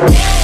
Thank